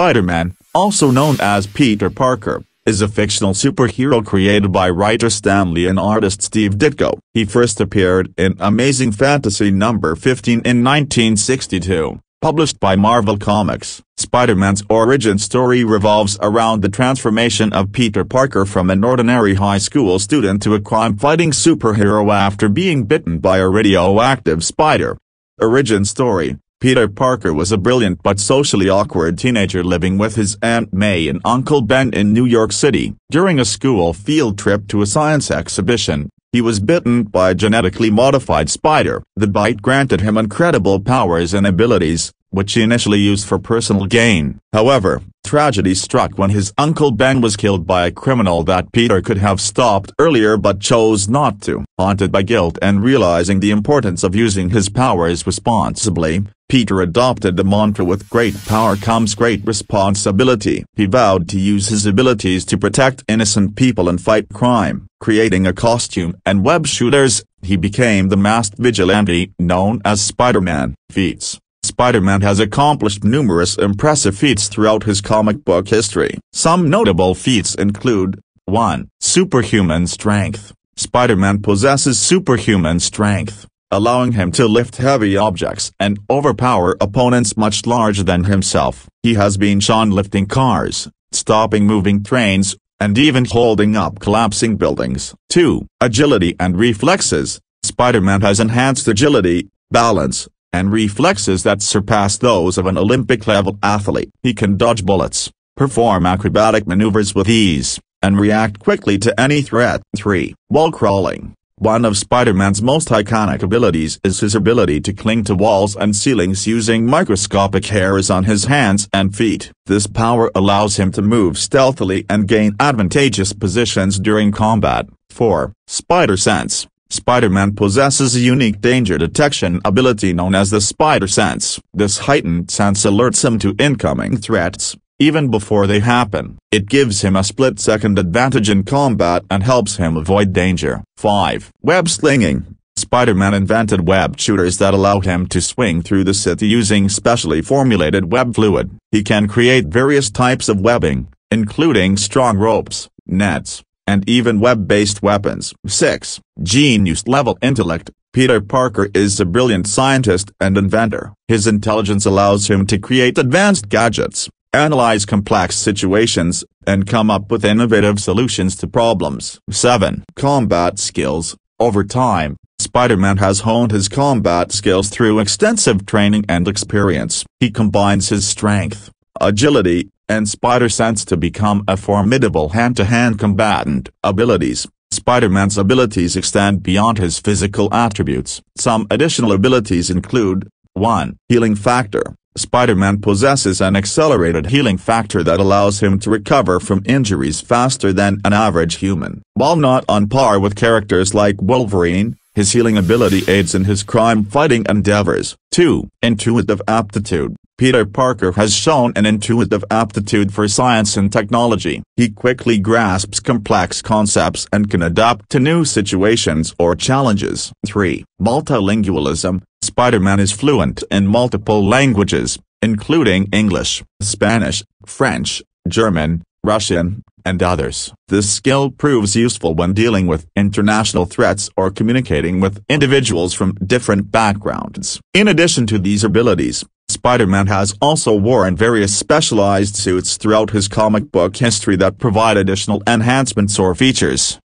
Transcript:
Spider-Man, also known as Peter Parker, is a fictional superhero created by writer Stan Lee and artist Steve Ditko. He first appeared in Amazing Fantasy number 15 in 1962, published by Marvel Comics. Spider-Man's origin story revolves around the transformation of Peter Parker from an ordinary high school student to a crime-fighting superhero after being bitten by a radioactive spider. Origin story Peter Parker was a brilliant but socially awkward teenager living with his Aunt May and Uncle Ben in New York City. During a school field trip to a science exhibition, he was bitten by a genetically modified spider. The bite granted him incredible powers and abilities, which he initially used for personal gain. However, tragedy struck when his uncle Ben was killed by a criminal that Peter could have stopped earlier but chose not to. Haunted by guilt and realizing the importance of using his powers responsibly, Peter adopted the mantra with great power comes great responsibility. He vowed to use his abilities to protect innocent people and fight crime. Creating a costume and web shooters, he became the masked vigilante known as Spider-Man. Feats Spider-Man has accomplished numerous impressive feats throughout his comic book history. Some notable feats include 1. Superhuman strength. Spider-Man possesses superhuman strength, allowing him to lift heavy objects and overpower opponents much larger than himself. He has been shown lifting cars, stopping moving trains, and even holding up collapsing buildings. 2. Agility and reflexes. Spider-Man has enhanced agility, balance, and reflexes that surpass those of an Olympic-level athlete. He can dodge bullets, perform acrobatic maneuvers with ease, and react quickly to any threat. 3. Wall crawling. One of Spider-Man's most iconic abilities is his ability to cling to walls and ceilings using microscopic hairs on his hands and feet. This power allows him to move stealthily and gain advantageous positions during combat. 4. Spider Sense Spider-Man possesses a unique danger detection ability known as the Spider Sense. This heightened sense alerts him to incoming threats, even before they happen. It gives him a split-second advantage in combat and helps him avoid danger. 5. Web slinging. Spider-Man invented web shooters that allow him to swing through the city using specially formulated web fluid. He can create various types of webbing, including strong ropes, nets, and even web-based weapons. 6. Genius-level intellect. Peter Parker is a brilliant scientist and inventor. His intelligence allows him to create advanced gadgets, analyze complex situations, and come up with innovative solutions to problems. 7. Combat skills. Over time, Spider-Man has honed his combat skills through extensive training and experience. He combines his strength, agility, and spider sense to become a formidable hand-to-hand -hand combatant. Abilities Spider-Man's abilities extend beyond his physical attributes. Some additional abilities include 1. Healing Factor Spider-Man possesses an accelerated healing factor that allows him to recover from injuries faster than an average human. While not on par with characters like Wolverine, his healing ability aids in his crime-fighting endeavors. 2. Intuitive Aptitude Peter Parker has shown an intuitive aptitude for science and technology. He quickly grasps complex concepts and can adapt to new situations or challenges. 3. Multilingualism Spider-Man is fluent in multiple languages, including English, Spanish, French, German, Russian, and others. This skill proves useful when dealing with international threats or communicating with individuals from different backgrounds. In addition to these abilities, Spider-Man has also worn various specialized suits throughout his comic book history that provide additional enhancements or features.